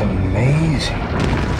amazing.